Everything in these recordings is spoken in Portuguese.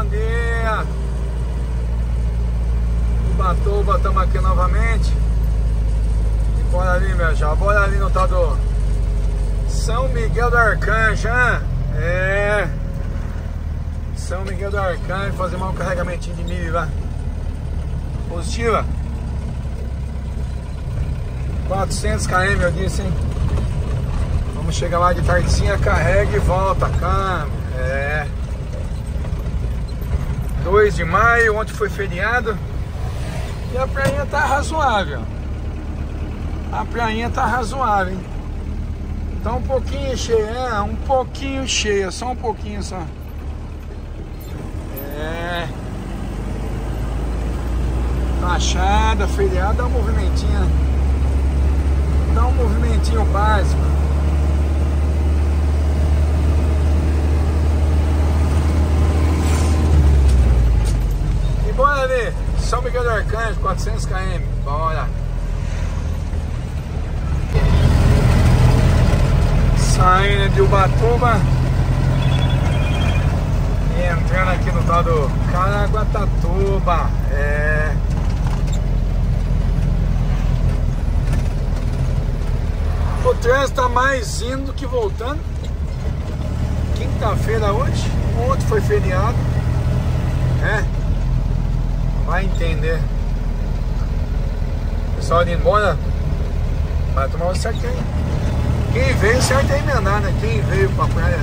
bom dia. Ubatuba, estamos aqui novamente. E bora ali, meu já. Bora ali no tal do São Miguel do Arcanjo, hein? É. São Miguel do Arcanjo, fazer mais um carregamentinho de milho lá. Positiva. 400 km eu disse, hein? Vamos chegar lá de tardezinha, carrega e volta, câmbio. É. 2 de maio, ontem foi feriado. E a prainha tá razoável. A prainha tá razoável, hein? Tá um pouquinho cheia, é, um pouquinho cheia, só um pouquinho só. É. Machada, feriado, dá um movimentinho. Dá um movimentinho básico. E bora ali, Arcanjo, 400 km, bora. Saindo de Ubatuba e entrando aqui no tal do Caraguatatuba. É. O trânsito tá mais indo que voltando. Quinta-feira hoje. Ontem foi feriado. É. Vai entender. Pessoal indo embora. Vai tomar o certo aí. Quem veio, certo é emendar, né? Quem veio pra praia.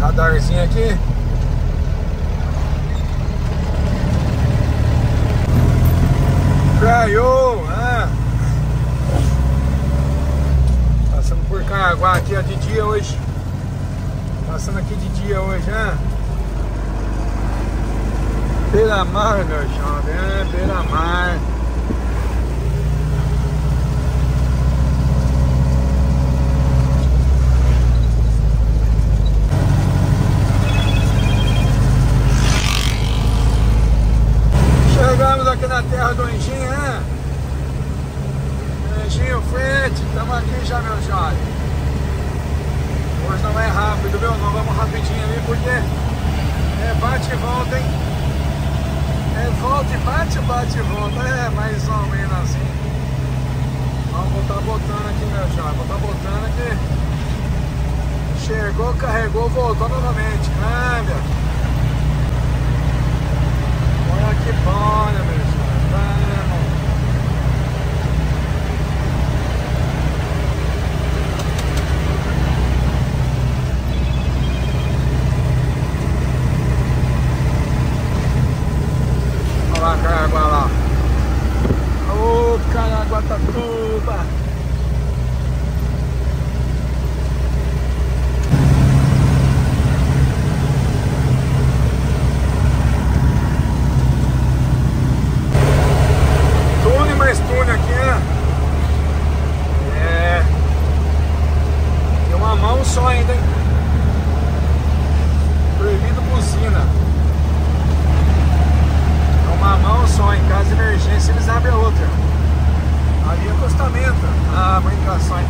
Radarzinho aqui. Praiou, ah. Caraguá aqui ó, de dia hoje. Passando aqui de dia hoje, né? Beira-mar, meu jovem, é, beira-mar. Chegamos aqui na terra do Anjinho, né? Anjinho frente, estamos aqui já, meu jovem. Hoje não é rápido, viu? Não vamos rapidinho ali porque é bate e volta, hein? É volta e bate, bate e volta. É mais ou menos assim. Vamos botar botando aqui, meu jovem. Botar botando aqui. Chegou, carregou, voltou novamente. Câmbio. Olha que bom, né, meu jovem? Vamos. Olha lá, Caraguá lá. Ô, Caraguatatuba. Túnel mais túnel aqui, né? É. Tem uma mão só ainda, hein? Proibido buzina. É uma mão só, em caso de emergência eles abrem a outra. Ali é acostamento. Ah, brincação, hein?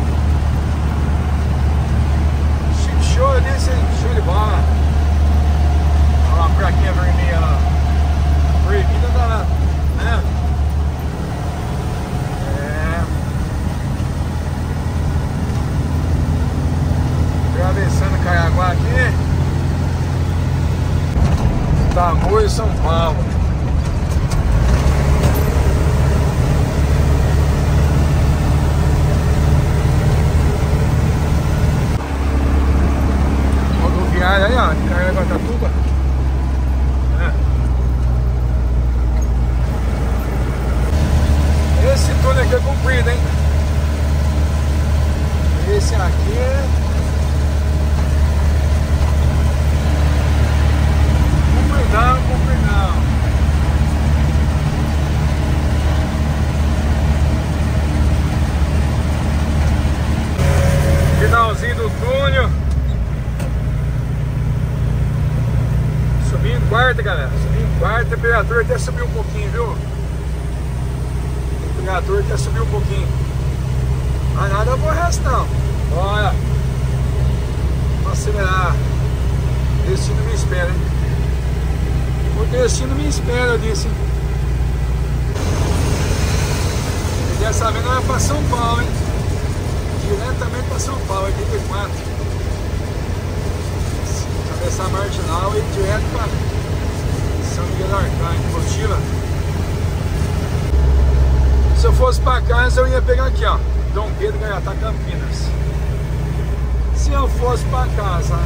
Chip show ali, sim. show de bola. Olha lá a plaquinha vermelha lá. Proibida da. né? É. Atravessando Caraguá aqui. Paulo. Rodoviária aí, ó, Caraguatatuba. É. Esse túnel aqui é comprido, hein? Esse aqui é. Compridão, compridão. Finalzinho do túnel. Subi em quarta, galera. Quarta, a temperatura até subiu um pouquinho, viu? acelerador quer subir um pouquinho. Mas nada aborrece não. Bora. Vou acelerar. O destino me espera, hein? O destino me espera, eu disse. E dessa vez não é pra São Paulo, hein? Diretamente pra São Paulo, 84. Atravessar a marginal e direto pra São Miguel do Arcanjo. Se eu fosse pra casa, eu ia pegar aqui, ó. Dom Pedro Gaiatá, Campinas. Se eu fosse pra casa,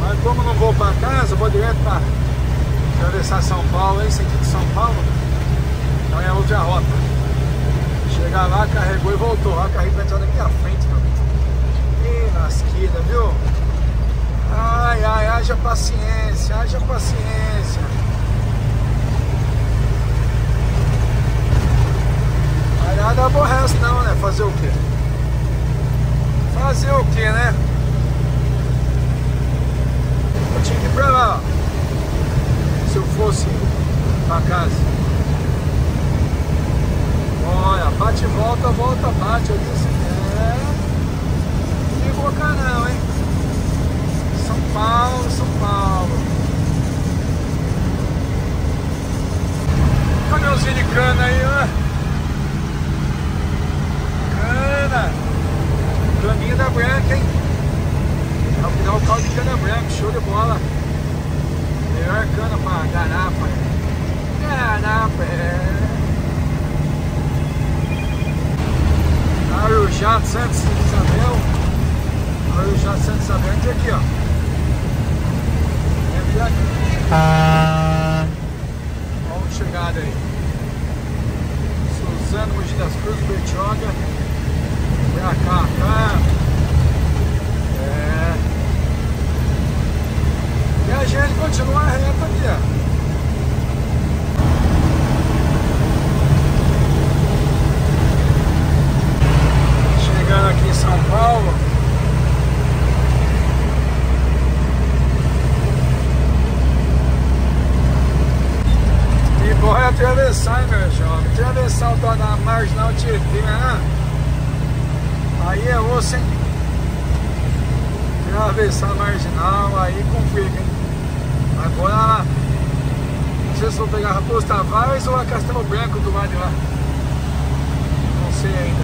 mas como não vou pra casa, vou direto pra atravessar São Paulo, aí, sentido São Paulo, então é outra rota. Chegar lá, carregou e voltou. Ó, a carrinho vai entrar minha frente, meu. Ih, lasquida, viu? Ai, ai, haja paciência, haja paciência. Mas nada aborrece não, né? Fazer o quê? Fazer o quê, né? Eu tinha que ir pra lá, ó. Se eu fosse pra casa. Olha, bate e volta, volta, bate. Eu disse, é. Sem boca não, hein? Paulo, São Paulo. Caminhãozinho de cana aí, ó. Cana. Caminho da branca, hein? É o final caldo de cana branca, show de bola. Melhor cana pra garapa. Garapa, é. Arujá Santos Isabel. Arujá Santos Isabel, aqui, ó. Aqui. Olha chegada aí. Suzano, Mogi das Cruzes, Bertioga. Cá, cá. É. E a gente continua reta ali, ó. Chegando aqui em São Paulo. E bora atravessar, hein, meu jovem. Atravessar o tal da marginal Tietê, né? Aí é osso, hein? Atravessar a marginal, aí complica, hein? Agora. Não sei se vou pegar Raposo Tavares ou a Castelo Branco do lado de lá. Não sei ainda.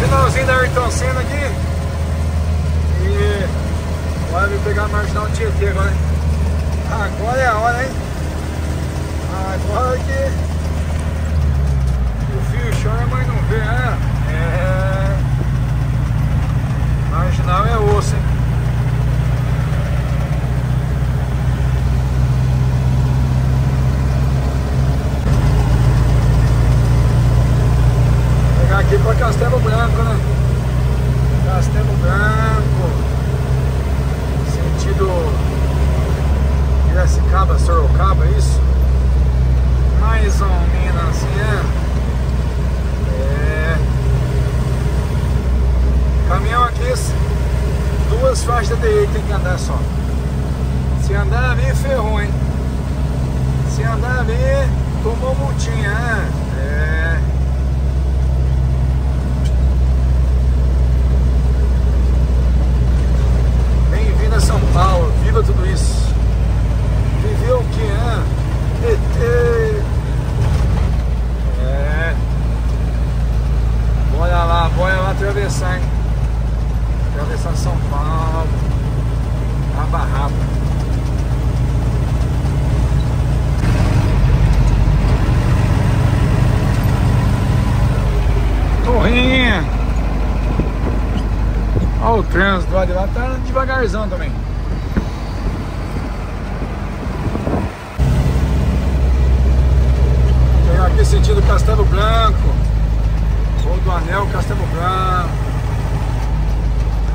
Finalzinho da Ayrton Senna aqui. E eu vou pegar a marginal Tietê agora. hein? Agora é a hora, hein? Agora que o fio chora, mas não vê, né? É. Marginal é osso, hein? Aqui pra Castelo Branco, né? Castelo Branco. Sentido Piracicaba, Sorocaba, é isso? Mais ou menos assim, é. É. Caminhão aqui, duas faixas de tem que andar só. Se andar ali, ferrou, hein? Se andar ali, tomou multinha, né? o trânsito lá de lá tá devagarzão também. Pegar aqui sentido Castelo Branco. Ou do Anel Castelo Branco.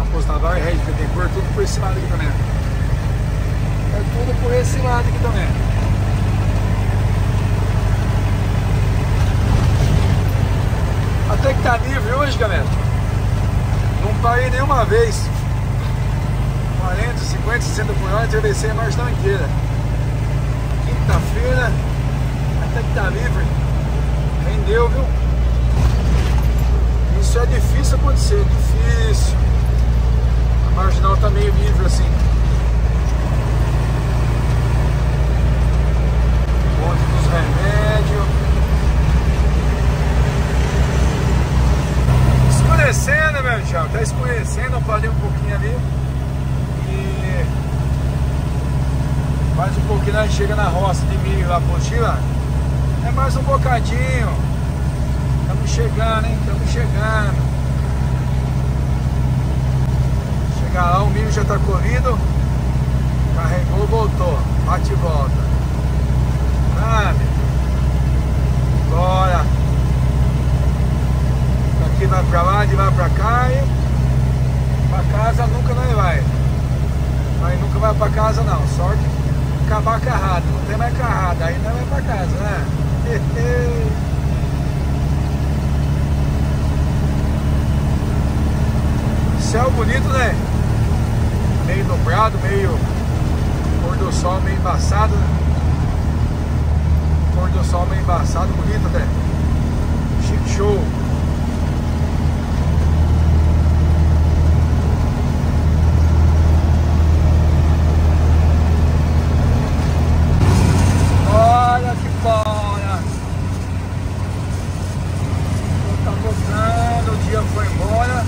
Apostador e Rei tem cor tudo por esse lado aqui também. É tudo por esse lado aqui também. Até que tá livre hoje, galera parei nenhuma vez. 40, 50, 60 por hora, atravessei a margem inteira. Quinta-feira, até que tá livre. Rendeu, viu? Isso é difícil acontecer, difícil. A marginal tá meio livre assim. Remédios. Escurecendo, Tá escurecendo, eu parei um pouquinho ali. E mais um pouquinho a gente chega na roça de milho lá, Potila. É mais um bocadinho. Estamos chegando, hein? Estamos chegando. Chegar lá, o milho já tá colhido. Carregou, voltou. Bate e volta. Sabe? Bora. Vai pra lá, de lá pra cá e pra casa nunca não vai. Nunca vai pra casa não. Sorte acabar a carrada. Não tem mais carrada. Aí vai pra casa, né? Céu bonito, né? Meio nublado, meio pôr do sol meio embaçado. Pôr do sol meio embaçado, bonito, né? Chique show. Olha que bora! Tá tocando, o dia foi embora.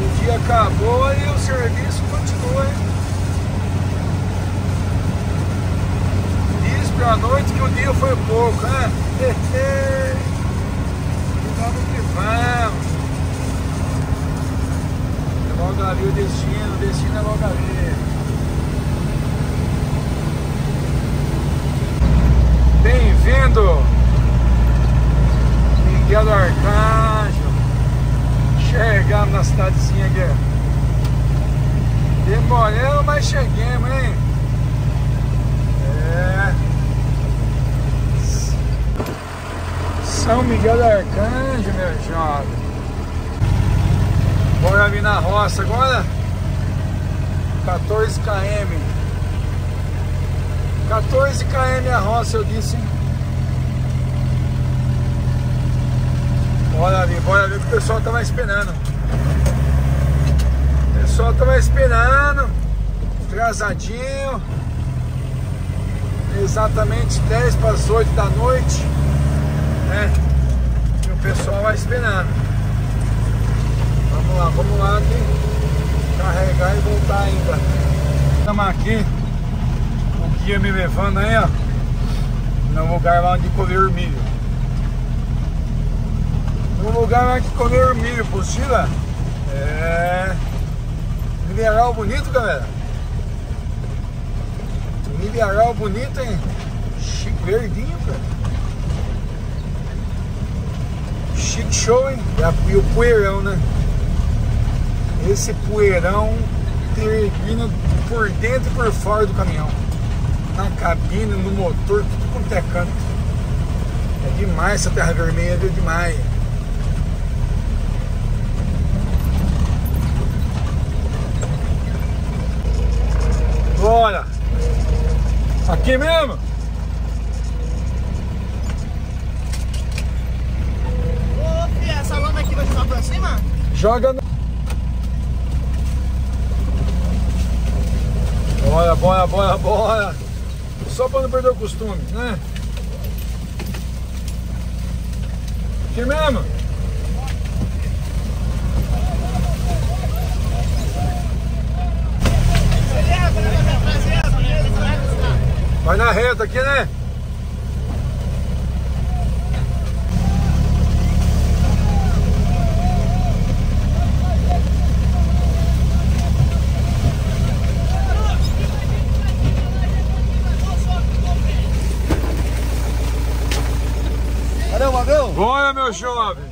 O dia acabou e o serviço continua, hein? Diz pra noite que o dia foi pouco, né? E vamos que vamos. É logo ali o destino, o destino é logo ali. Bem-vindo, Miguel do Arcanjo. Chegamos na cidadezinha aqui. Demoramos, mas cheguemos, hein? É. São Miguel do Arcanjo, meu jovem. Bora vir na roça agora. 14 km. 14 km a roça, eu disse. Bora ali, bora ali que o pessoal tava esperando. O pessoal tava esperando. Atrasadinho. Exatamente 10 para as 8 da noite. Né? E o pessoal vai esperando. Vamos lá, vamos lá aqui. Carregar e voltar ainda. Estamos aqui guia me levando aí, ó, no lugar lá onde colher milho. No lugar lá onde colher milho, postila. É. Mineral bonito, galera. Mineral bonito, hein? Chique, verdinho, cara. Chique show, hein? E o poeirão, né? Esse poeirão termina por dentro e por fora do caminhão na cabine, no motor, tudo quanto é canto. É demais essa terra vermelha, é demais. Bora! Aqui mesmo? Ô, essa lama aqui vai jogar pra cima? Joga no... Bora, bora, bora, bora! Só para não perder o costume, né? Que mesmo? Vai na reta aqui, né? Jovem.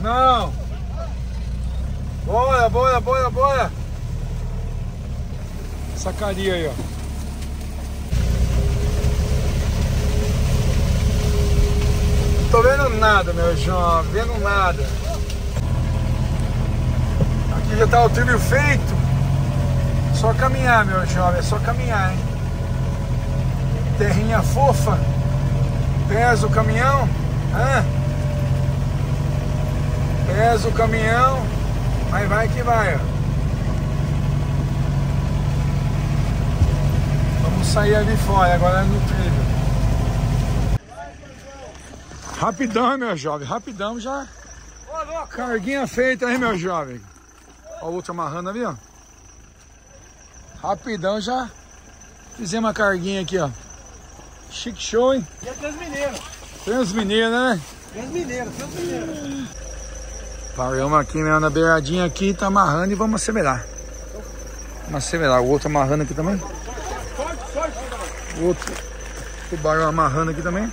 Não. Bora, bora, bora, bora. Sacaria aí, ó. Tô vendo nada, meu jovem. Vendo nada. Aqui já tá o trilho feito. Só caminhar, meu jovem, é só caminhar, hein? Terrinha fofa. Pesa o caminhão. Hã? Pesa o caminhão. Mas vai que vai, ó. Vamos sair ali fora, agora é no trilho. Rapidão, meu jovem, rapidão já. Carguinha feita, hein, meu jovem. Ó o outro amarrando ali, ó. Rapidão já fizemos uma carguinha aqui, ó. Chique show, hein? E é Transmineiro. Transmineiro, né? Transmineiro, Transmineiro. Paramos aqui mesmo na beiradinha aqui, tá amarrando e vamos acelerar. Vamos acelerar. O outro amarrando aqui também. O outro tubarão amarrando aqui também.